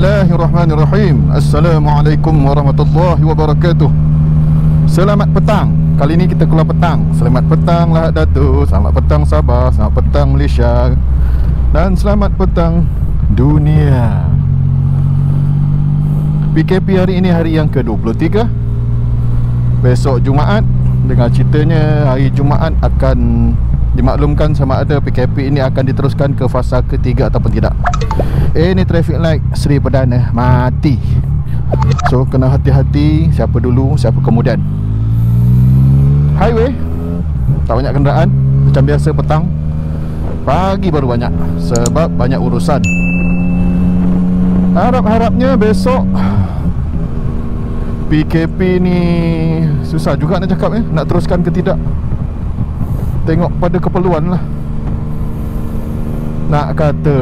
Bismillahirrahmanirrahim. Assalamualaikum warahmatullahi wabarakatuh. Selamat petang. Kali ni kita keluar petang. Selamat petang lah Datuk. Selamat petang Sabah. Selamat petang Malaysia. Dan selamat petang Dunia. PKP hari ini hari yang ke-23 Besok Jumaat. Dengan ceritanya Hari Jumaat akan Dimaklumkan sama ada PKP ini akan diteruskan ke fasa ketiga ataupun tidak. Eh ni traffic light Seri Perdana. Mati. So kena hati-hati Siapa dulu Siapa kemudian. Highway. Tak banyak kenderaan. Macam biasa petang. Pagi baru banyak. Sebab banyak urusan. Harap-harapnya besok PKP ni Susah juga nak cakap eh. Nak teruskan ke tidak Tengok pada keperluan lah. Nak kata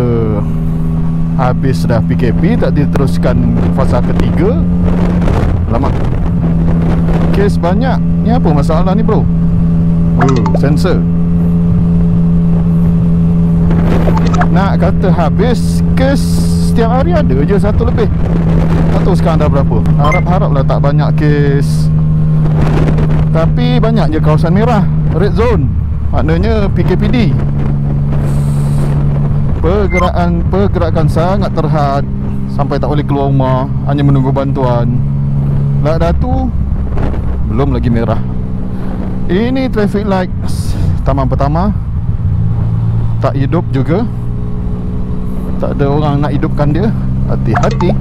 Habis dah PKP Tak diteruskan fasa ketiga. Lama. Kes banyak. Ni apa masalah ni bro? Uh, Sensor. Nak kata habis Kes setiap hari ada je satu lebih. Tak tahu sekarang dah berapa. Harap-harap lah tak banyak kes. Tapi banyak je kawasan merah. Red zone Maknanya PKPD Pergerakan pergerakan sangat terhad Sampai tak boleh keluar rumah Hanya menunggu bantuan. Lah dah tu Belum lagi merah. Ini traffic light Taman pertama Tak hidup juga. Tak ada orang nak hidupkan dia. Hati-hati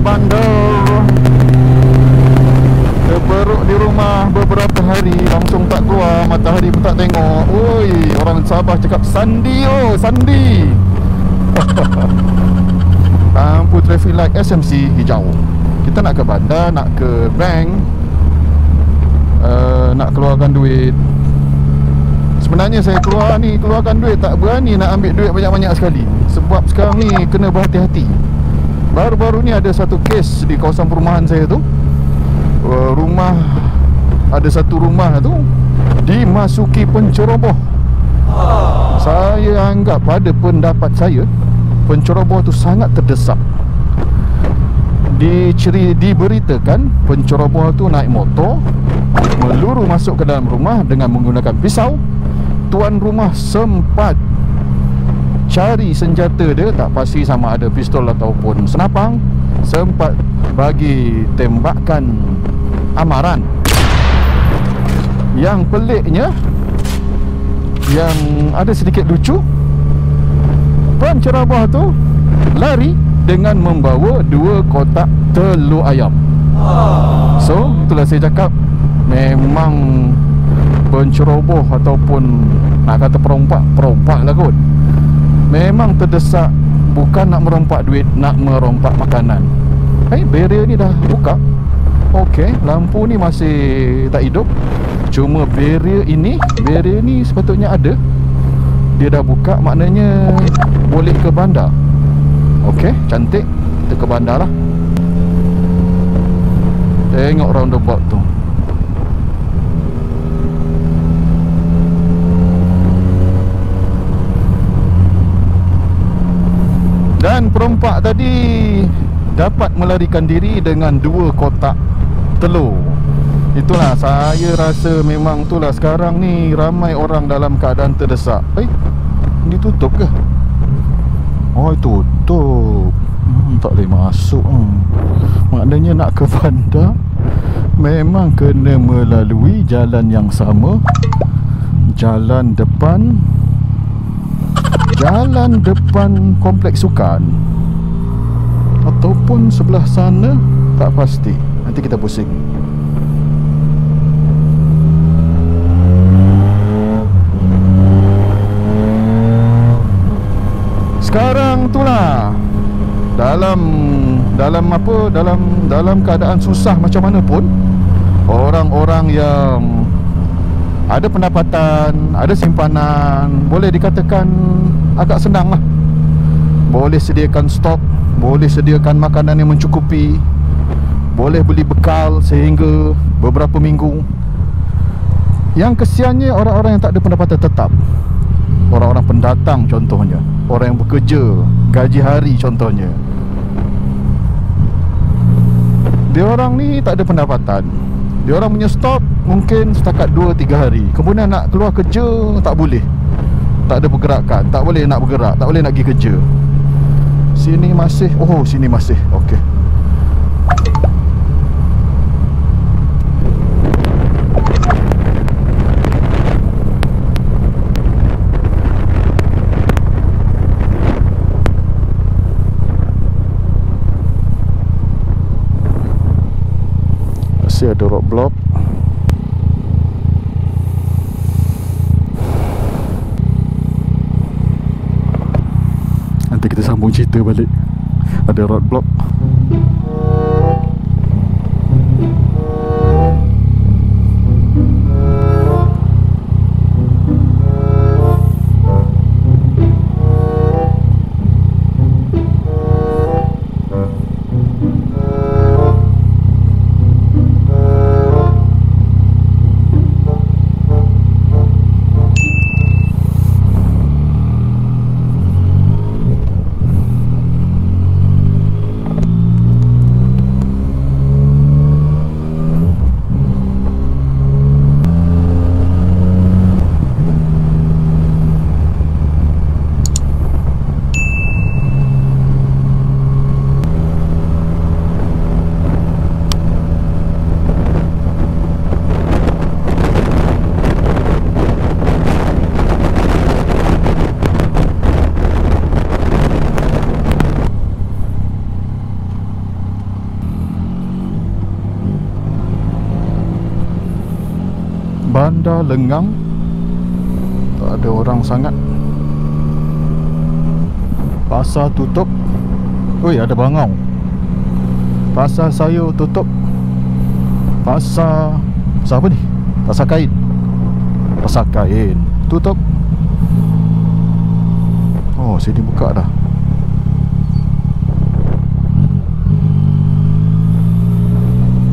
bandar Terberuk di rumah beberapa hari Langsung tak keluar Matahari pun tak tengok Oi, Sabah cakap Sandi oh, Sandi. Lampu traffic light SMC hijau. Kita nak ke bandar Nak ke bank uh, Nak keluarkan duit. Sebenarnya saya keluar ni Keluarkan duit Tak berani nak ambil duit banyak-banyak sekali. Sebab sekarang ni Kena berhati-hati. Baru-baru ni ada satu kes di kawasan perumahan saya tu. Uh, Rumah Ada satu rumah tu Dimasuki penceroboh Saya anggap pada pendapat saya Penceroboh tu sangat terdesak. Diceri, Diberitakan penceroboh tu naik motor Meluru masuk ke dalam rumah dengan menggunakan pisau. Tuan rumah sempat cari senjata dia tak pasti sama ada pistol ataupun senapang sempat bagi tembakan amaran. Yang peliknya yang ada sedikit lucu. Pencerabah tu lari dengan membawa dua kotak telur ayam. So itulah saya cakap memang penceroboh ataupun nak kata perompak perompak lah kot. Memang terdesak Bukan nak merompak duit Nak merompak makanan. Eh, hey, barrier ni dah buka. Okey, lampu ni masih tak hidup Cuma barrier ini Barrier ni sepatutnya ada. Dia dah buka Maknanya Boleh ke bandar. Okey, cantik. Kita ke bandar lah. Tengok roundabout tu. Dan perompak tadi Dapat melarikan diri dengan dua kotak telur Itulah saya rasa memang itulah. Sekarang ni Ramai orang dalam keadaan terdesak. Eh, ini tutup ke? Oh, tutup hmm, Tak boleh masuk. Hmm. Maknanya nak ke bandar Memang kena melalui jalan yang sama. Jalan depan. Jalan depan kompleks sukan. Ataupun sebelah sana. Tak pasti. Nanti kita pusing Sekarang itulah. Dalam Dalam apa Dalam dalam keadaan susah macam mana pun Orang-orang yang ada pendapatan, ada simpanan Boleh dikatakan agak senang lah Boleh sediakan stok Boleh sediakan makanan yang mencukupi Boleh beli bekal sehingga beberapa minggu. Yang kesiannya orang-orang yang tak ada pendapatan tetap Orang-orang pendatang contohnya Orang yang bekerja Gaji hari contohnya. Dia orang ni tak ada pendapatan. Dia orang punya stop Mungkin setakat 2-3 hari. Kemudian nak keluar kerja Tak boleh. Tak ada pergerakan. Tak boleh nak bergerak. Tak boleh nak pergi kerja. Sini masih. Oh sini masih. Okey Masih ada roadblock Nanti kita sambung cerita balik. Ada roadblock Lengang. Tak ada orang sangat. Pasar tutup. Oi ada bangau. Pasar sayur tutup. Pasar Pasar apa ni? Pasar kain. Pasar kain Tutup. Oh sini buka dah.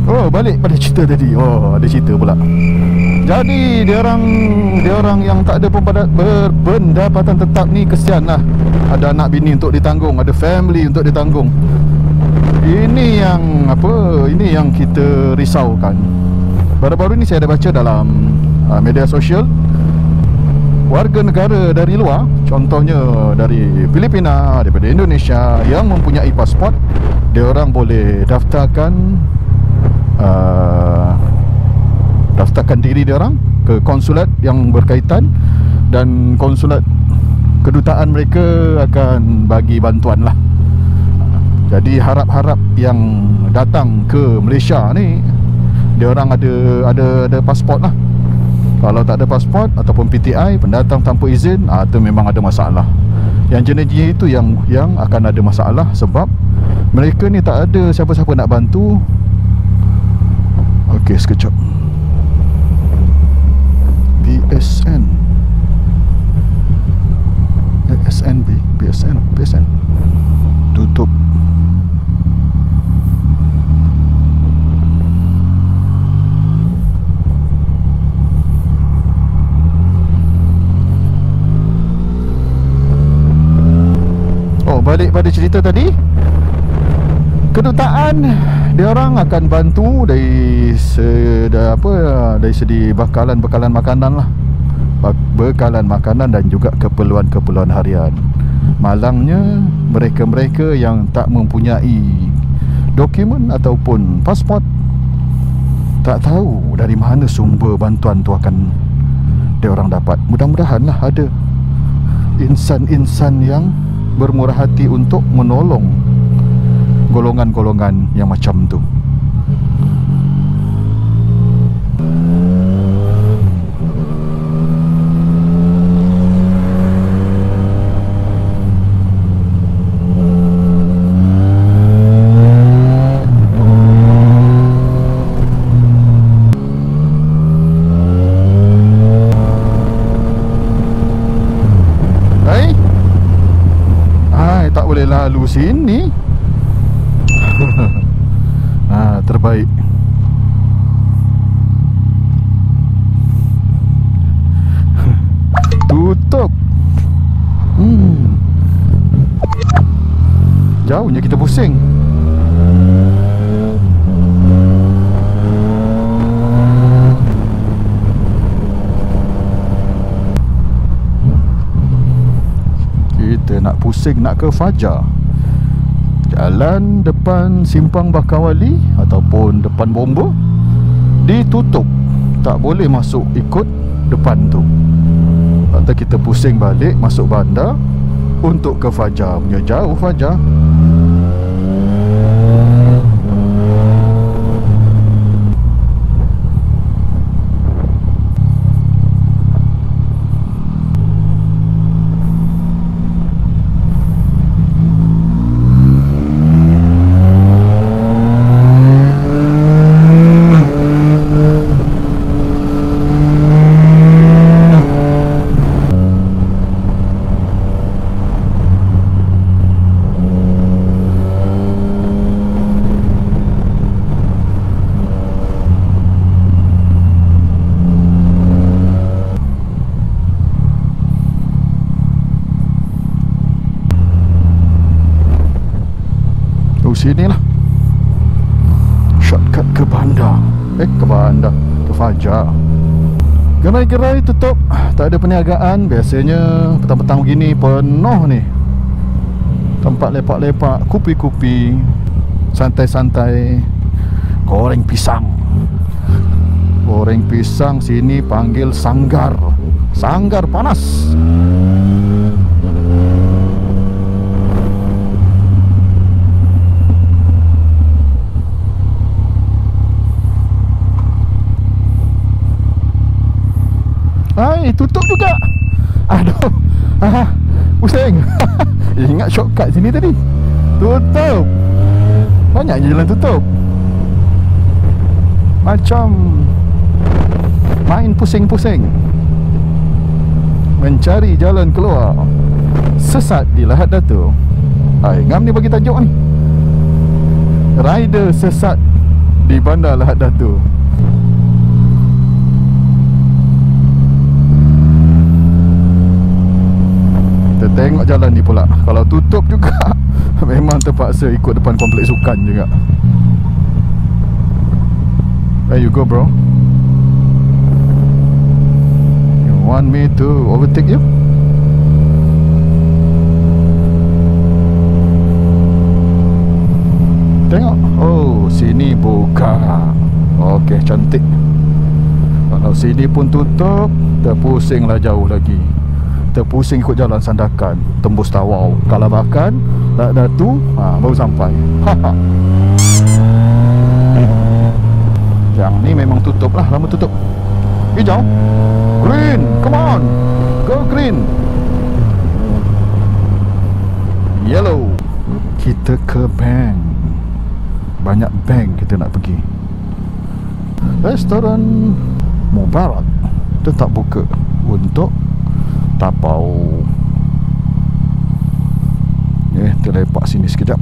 Oh balik pada cerita tadi. Oh ada cerita pula Jadi dia orang Dia orang yang tak ada pempada- Berpendapatan tetap ni kesian lah. Ada anak bini untuk ditanggung Ada family untuk ditanggung. Ini yang Apa Ini yang kita risaukan. Baru-baru ni saya ada baca dalam uh, Media sosial Warga negara dari luar Contohnya dari Filipina Daripada Indonesia Yang mempunyai pasport Dia orang boleh daftarkan uh, daftarkan diri dia orang ke konsulat yang berkaitan dan konsulat kedutaan mereka akan bagi bantuan lah. Jadi harap-harap yang datang ke Malaysia ni dia orang ada ada ada pasport lah. Kalau tak ada pasport ataupun PTI pendatang tanpa izin ah tu memang ada masalah. Yang jenis-jenis itu yang yang akan ada masalah sebab mereka ni tak ada siapa-siapa nak bantu. Okey, sekejap. BSN. SNB, BSN, BSN. Tutup. Oh, balik pada cerita tadi. Kedutaan dia orang akan bantu dari se, da, apa dari segi bekalan-bekalan makanan lah. Bekalan makanan dan juga keperluan-keperluan harian. Malangnya mereka-mereka yang tak mempunyai dokumen ataupun pasport tak tahu dari mana sumber bantuan tu akan dia orang dapat. Mudah-mudahanlah ada insan-insan yang bermurah hati untuk menolong golongan-golongan yang macam tu. Lalu sini. Tutup Hmm Jauhnya kita pusing. Kita nak pusing nak ke Fajar? Jalan depan Simpang Bakawali Ataupun depan Bomba Ditutup. Tak boleh masuk ikut depan tu. Atau kita pusing balik masuk bandar Untuk ke Fajar. Punya jauh Fajar Oh sini lah Shortcut ke bandar Eh ke bandar Ke Fajar Gerai-gerai tutup. Tak ada perniagaan. Biasanya Petang-petang begini Penuh ni. Tempat lepak-lepak Kupi-kupi Santai-santai. Goreng pisang. Goreng pisang sini panggil sanggar. Sanggar panas Hai, tutup juga. Aduh. Ah, pusing. Ingat shortcut sini tadi. Tutup. Banyak je jalan tutup. Macam main pusing-pusing. Mencari jalan keluar. Sesat di Lahad Datu. Hai, ngam ni bagi tajuk ni. Rider sesat di Bandar Lahad Datu. Tengok jalan ni pula. Kalau tutup juga Memang terpaksa ikut depan kompleks sukan juga. Where you go bro? You want me to overtake you? Tengok. Oh sini buka. Okey cantik. Kalau sini pun tutup Terpusinglah jauh lagi Terpusing ikut jalan sandakan Tembus tawau. Kalabakan Lak Datu ha, Baru sampai. Haha. Yang ni memang tutup lah Lama tutup. Hijau. Green Come on. Go green. Yellow. Kita ke bank. Banyak bank kita nak pergi. Restoran Mubarak. Tetap buka Untuk Tapau. Eh, kita lepak sini sekejap